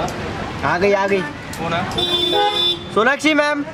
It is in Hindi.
आ गई आ गई सोनाक्षी मैम।